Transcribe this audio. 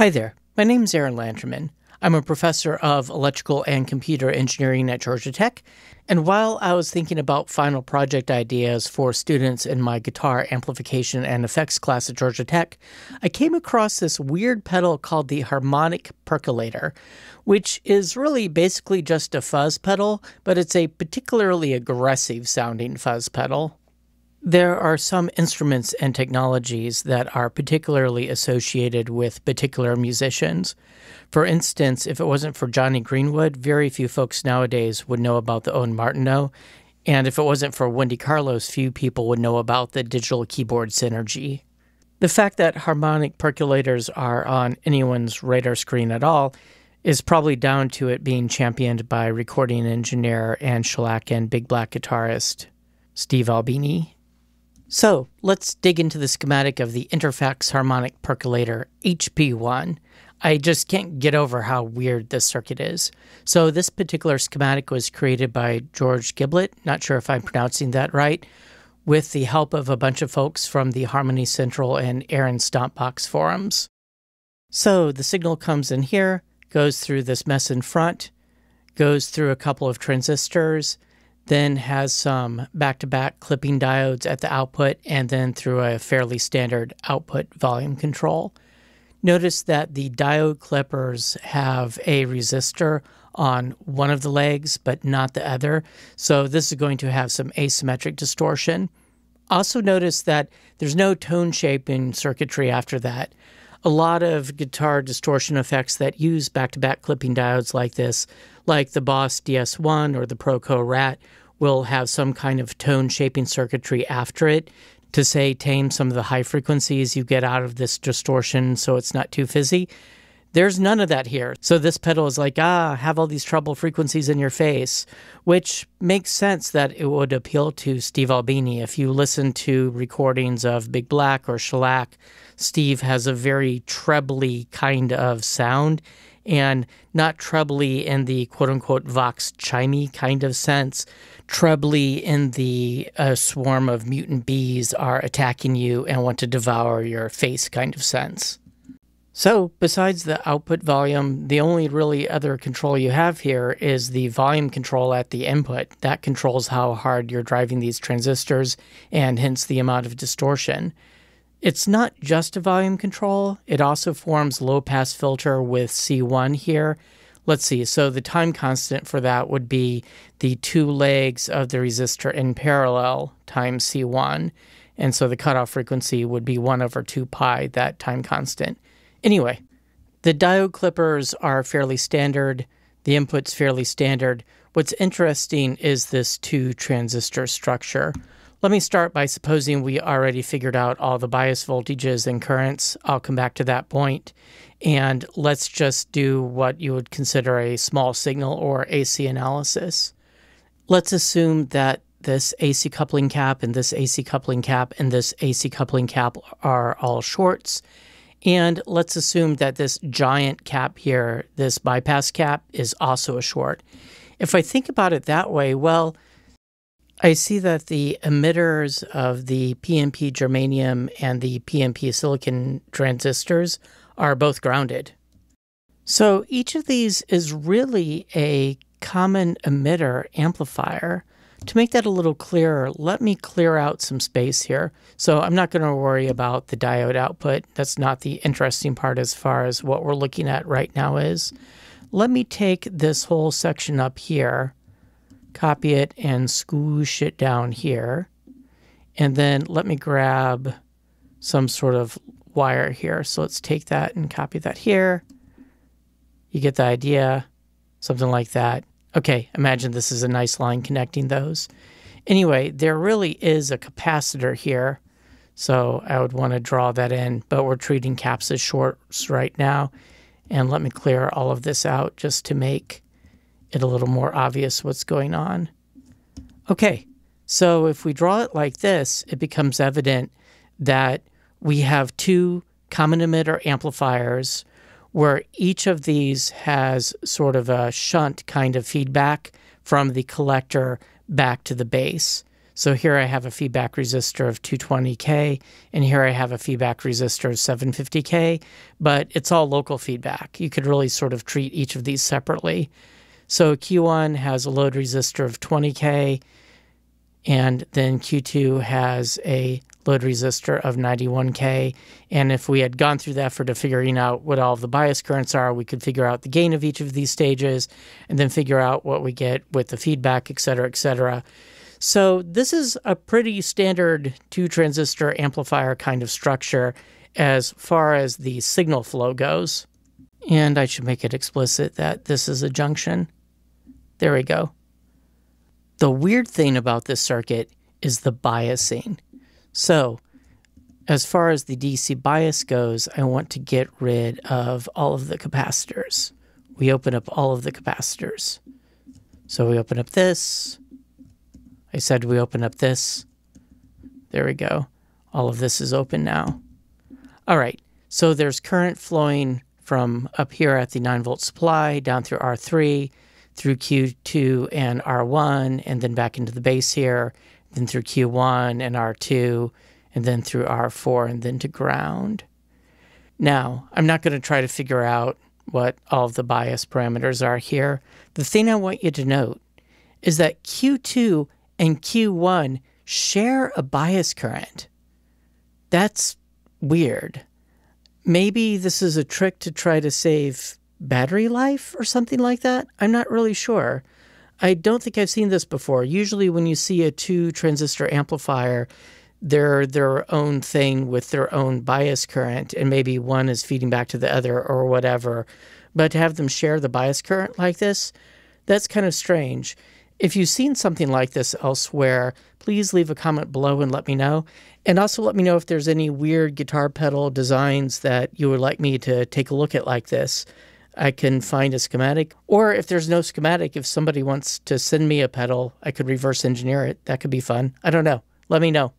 Hi there, my name is Aaron Lanterman. I'm a professor of electrical and computer engineering at Georgia Tech. And while I was thinking about final project ideas for students in my guitar amplification and effects class at Georgia Tech, I came across this weird pedal called the harmonic percolator, which is really basically just a fuzz pedal, but it's a particularly aggressive sounding fuzz pedal. There are some instruments and technologies that are particularly associated with particular musicians. For instance, if it wasn't for Jonny Greenwood, very few folks nowadays would know about the Ondes Martenot. And if it wasn't for Wendy Carlos, few people would know about the digital keyboard Synergy. The fact that harmonic percolators are on anyone's radar screen at all is probably down to it being championed by recording engineer and shellac and big black guitarist Steve Albini. So let's dig into the schematic of the Interfax harmonic percolator HP1. I just can't get over how weird this circuit is. So this particular schematic was created by George Giblett, not sure if I'm pronouncing that right, with the help of a bunch of folks from the Harmony Central and Aaron Stompbox forums. So the signal comes in here, goes through this mess in front, goes through a couple of transistors, then has some back to back clipping diodes at the output, and then through a fairly standard output volume control. Notice that the diode clippers have a resistor on one of the legs, but not the other. So this is going to have some asymmetric distortion. Also, notice that there's no tone shaping circuitry after that. A lot of guitar distortion effects that use back to back clipping diodes like this, like the Boss DS1 or the Proco Rat, will have some kind of tone shaping circuitry after it to say tame some of the high frequencies you get out of this distortion so it's not too fizzy. There's none of that here. So this pedal is like, ah, have all these treble frequencies in your face, which makes sense that it would appeal to Steve Albini. If you listen to recordings of Big Black or Shellac, Steve has a very trebly kind of sound and not trebly in the quote unquote vox chimey kind of sense, trebly in the uh, swarm of mutant bees are attacking you and want to devour your face kind of sense. So, besides the output volume, the only really other control you have here is the volume control at the input. That controls how hard you're driving these transistors and hence the amount of distortion. It's not just a volume control, it also forms low pass filter with C1 here. Let's see, so the time constant for that would be the two legs of the resistor in parallel times C1. And so the cutoff frequency would be 1 over 2 pi, that time constant. Anyway, the diode clippers are fairly standard, the input's fairly standard. What's interesting is this two transistor structure. Let me start by supposing we already figured out all the bias voltages and currents. I'll come back to that point. And let's just do what you would consider a small signal or AC analysis. Let's assume that this AC coupling cap and this AC coupling cap and this AC coupling cap are all shorts. And let's assume that this giant cap here, this bypass cap, is also a short. If I think about it that way, well, I see that the emitters of the PNP germanium and the PNP silicon transistors are both grounded. So each of these is really a common emitter amplifier. To make that a little clearer, let me clear out some space here. So I'm not going to worry about the diode output. That's not the interesting part as far as what we're looking at right now is. Let me take this whole section up here copy it and squish it down here. And then let me grab some sort of wire here. So let's take that and copy that here. You get the idea, something like that. Okay, imagine this is a nice line connecting those. Anyway, there really is a capacitor here. So I would want to draw that in, but we're treating caps as shorts right now. And let me clear all of this out just to make it a little more obvious what's going on. Okay, so if we draw it like this, it becomes evident that we have two common emitter amplifiers where each of these has sort of a shunt kind of feedback from the collector back to the base. So here I have a feedback resistor of 220K, and here I have a feedback resistor of 750K, but it's all local feedback. You could really sort of treat each of these separately. So Q1 has a load resistor of 20K, and then Q2 has a load resistor of 91K. And if we had gone through the effort of figuring out what all of the bias currents are, we could figure out the gain of each of these stages and then figure out what we get with the feedback, et cetera, et cetera. So this is a pretty standard two transistor amplifier kind of structure as far as the signal flow goes. And I should make it explicit that this is a junction. There we go. The weird thing about this circuit is the biasing. So, as far as the DC bias goes, I want to get rid of all of the capacitors. We open up all of the capacitors. So we open up this. I said we open up this. There we go. All of this is open now. All right, so there's current flowing from up here at the 9 volt supply down through R3, through Q2 and R1, and then back into the base here, then through Q1 and R2, and then through R4, and then to ground. Now, I'm not going to try to figure out what all of the bias parameters are here. The thing I want you to note is that Q2 and Q1 share a bias current. That's weird. Maybe this is a trick to try to save battery life or something like that. I'm not really sure. I don't think I've seen this before. Usually, when you see a two transistor amplifier, they're their own thing with their own bias current, and maybe one is feeding back to the other or whatever. But to have them share the bias current like this, that's kind of strange. If you've seen something like this elsewhere, please leave a comment below and let me know. And also let me know if there's any weird guitar pedal designs that you would like me to take a look at like this. I can find a schematic. Or if there's no schematic, if somebody wants to send me a pedal, I could reverse engineer it. That could be fun. I don't know. Let me know.